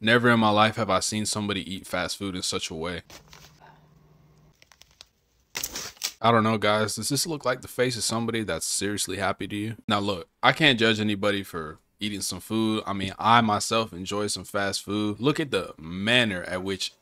Never in my life have I seen somebody eat fast food in such a way. I don't know, guys. Does this look like the face of somebody that's seriously happy to you? Now, look, I can't judge anybody for eating some food. I mean, I myself enjoy some fast food. Look at the manner at which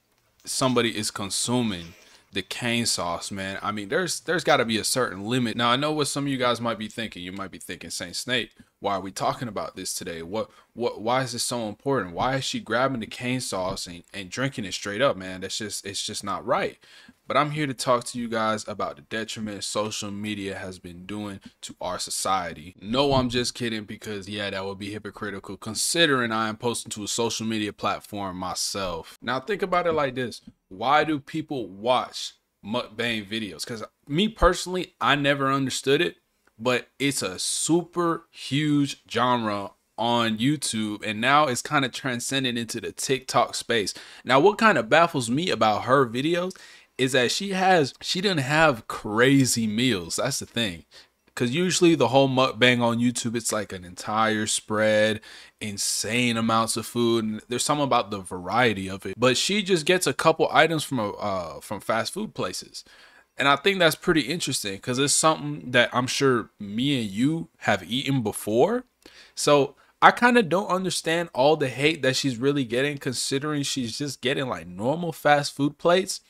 somebody is consuming the cane sauce, man. I mean, there's there's got to be a certain limit. Now, I know what some of you guys might be thinking. You might be thinking, Saint Snake, why are we talking about this today? What what why is this so important? Why is she grabbing the cane sauce and, and drinking it straight up, man? That's just it's just not right. But I'm here to talk to you guys about the detriment social media has been doing to our society. No, I'm just kidding because, yeah, that would be hypocritical considering I am posting to a social media platform myself. Now, think about it like this why do people watch mukbang videos? Because me personally, I never understood it, but it's a super huge genre on YouTube and now it's kind of transcended into the TikTok space. Now, what kind of baffles me about her videos is that she has she didn't have crazy meals. That's the thing. Cause usually the whole mukbang on YouTube, it's like an entire spread, insane amounts of food, and there's something about the variety of it. But she just gets a couple items from a uh, from fast food places, and I think that's pretty interesting because it's something that I'm sure me and you have eaten before. So I kind of don't understand all the hate that she's really getting, considering she's just getting like normal fast food plates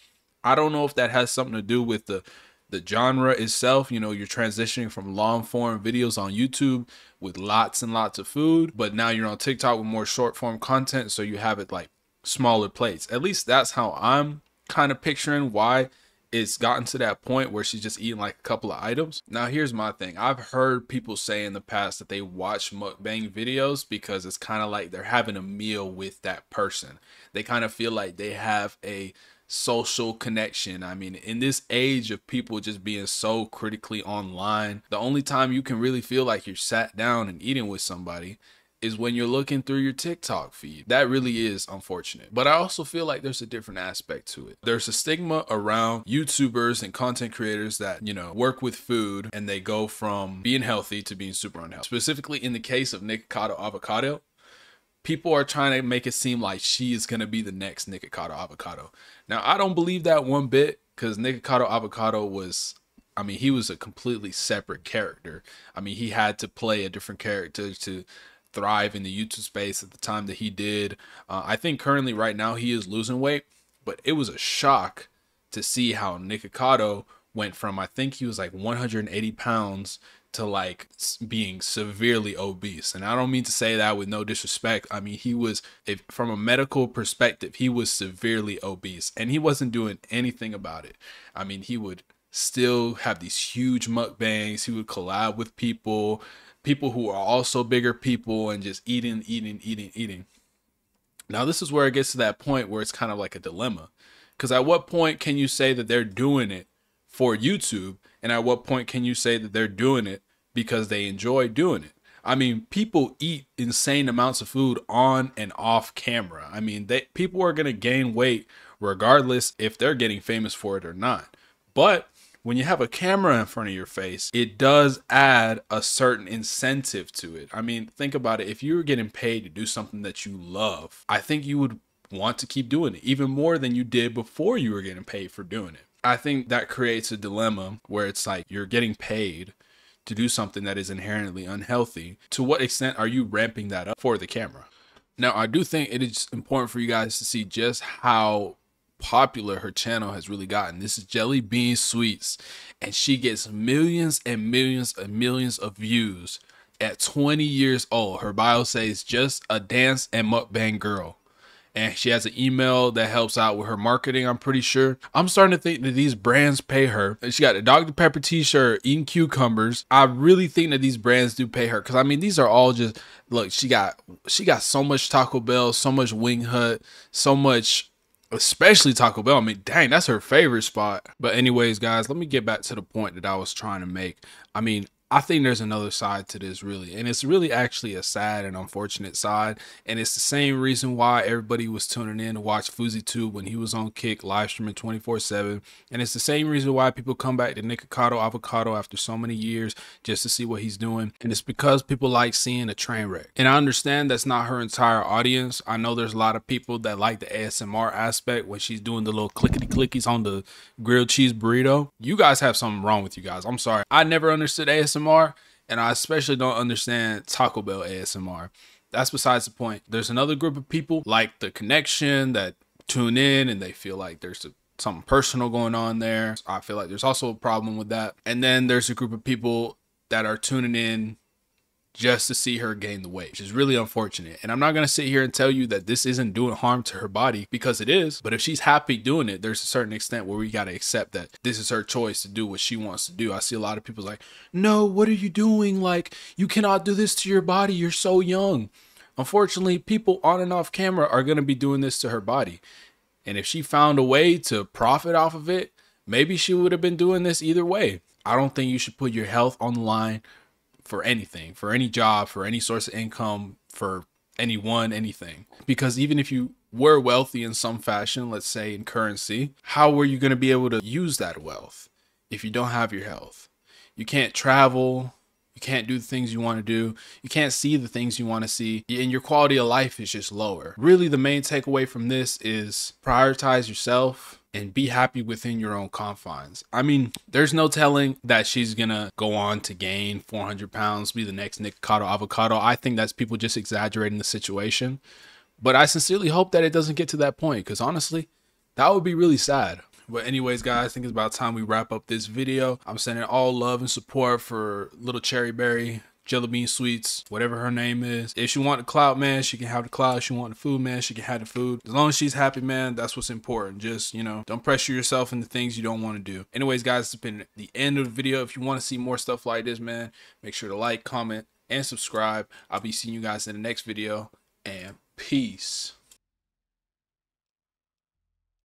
I don't know if that has something to do with the the genre itself. You know, you're transitioning from long form videos on YouTube with lots and lots of food, but now you're on TikTok with more short form content, so you have it like smaller plates. At least that's how I'm kind of picturing why it's gotten to that point where she's just eating like a couple of items. Now, here's my thing I've heard people say in the past that they watch mukbang videos because it's kind of like they're having a meal with that person. They kind of feel like they have a social connection. I mean, in this age of people just being so critically online, the only time you can really feel like you're sat down and eating with somebody is when you're looking through your TikTok feed. That really is unfortunate. But I also feel like there's a different aspect to it. There's a stigma around YouTubers and content creators that, you know, work with food and they go from being healthy to being super unhealthy. Specifically in the case of Nikocado Avocado, people are trying to make it seem like she is going to be the next Nikocado Avocado. Now, I don't believe that one bit because Nikocado Avocado was, I mean, he was a completely separate character. I mean, he had to play a different character to thrive in the YouTube space at the time that he did. Uh, I think currently, right now, he is losing weight, but it was a shock to see how Nikocado went from, I think he was like 180 pounds to like being severely obese. And I don't mean to say that with no disrespect. I mean, he was, if, from a medical perspective, he was severely obese and he wasn't doing anything about it. I mean, he would still have these huge mukbangs. He would collab with people, people who are also bigger people, and just eating, eating, eating, eating. Now, this is where it gets to that point where it's kind of like a dilemma. Because at what point can you say that they're doing it for YouTube? And at what point can you say that they're doing it because they enjoy doing it? I mean, people eat insane amounts of food on and off camera. I mean, they people are going to gain weight regardless if they're getting famous for it or not. But when you have a camera in front of your face, it does add a certain incentive to it. I mean, think about it. If you were getting paid to do something that you love, I think you would want to keep doing it even more than you did before you were getting paid for doing it. I think that creates a dilemma where it's like you're getting paid to do something that is inherently unhealthy. To what extent are you ramping that up for the camera? Now, I do think it is important for you guys to see just how popular her channel has really gotten. This is Jelly Bean Sweets, and she gets millions and millions and millions of views at 20 years old. Her bio says just a dance and mukbang girl and she has an email that helps out with her marketing. I'm pretty sure. I'm starting to think that these brands pay her. She got a Dr. Pepper t-shirt, eating cucumbers. I really think that these brands do pay her because I mean these are all just look. She got she got so much Taco Bell, so much Wing Hut, so much especially Taco Bell. I mean, dang, that's her favorite spot. But anyways, guys, let me get back to the point that I was trying to make. I mean, I think there's another side to this really, and it's really actually a sad and unfortunate side. And it's the same reason why everybody was tuning in to watch FouseyTube when he was on Kick live streaming 24/7. And it's the same reason why people come back to Nikocado Avocado after so many years just to see what he's doing. And it's because people like seeing a train wreck. And I understand that's not her entire audience. I know there's a lot of people that like the ASMR aspect when she's doing the little clickety clickies on the grilled cheese burrito. You guys have something wrong with you guys. I'm sorry. I never understood ASMR ASMR, and I especially don't understand Taco Bell ASMR. That's besides the point. There's another group of people like the connection that tune in and they feel like there's a, something personal going on there. I feel like there's also a problem with that. And then there's a group of people that are tuning in just to see her gain the weight, which is really unfortunate. And I'm not going to sit here and tell you that this isn't doing harm to her body because it is. But if she's happy doing it, there's a certain extent where we got to accept that this is her choice to do what she wants to do. I see a lot of people like, no, what are you doing? Like, you cannot do this to your body. You're so young. Unfortunately, people on and off camera are going to be doing this to her body. And if she found a way to profit off of it, maybe she would have been doing this either way. I don't think you should put your health on the line for anything, for any job, for any source of income, for anyone, anything. Because even if you were wealthy in some fashion, let's say in currency, how were you going to be able to use that wealth if you don't have your health? You can't travel. You can't do the things you want to do. You can't see the things you want to see. And your quality of life is just lower. Really, the main takeaway from this is prioritize yourself and be happy within your own confines. I mean, there's no telling that she's gonna go on to gain 400 pounds, be the next Nikocado Avocado. I think that's people just exaggerating the situation. But I sincerely hope that it doesn't get to that point because honestly, that would be really sad. But anyways, guys, I think it's about time we wrap up this video. I'm sending all love and support for little Cherry Berry Jelly Bean Sweets, whatever her name is. If she want the clout, man, she can have the clout. If she want the food, man, she can have the food. As long as she's happy, man, that's what's important. Just, you know, don't pressure yourself into things you don't want to do. Anyways, guys, it's been the end of the video. If you want to see more stuff like this, man, make sure to like, comment, and subscribe. I'll be seeing you guys in the next video, and peace.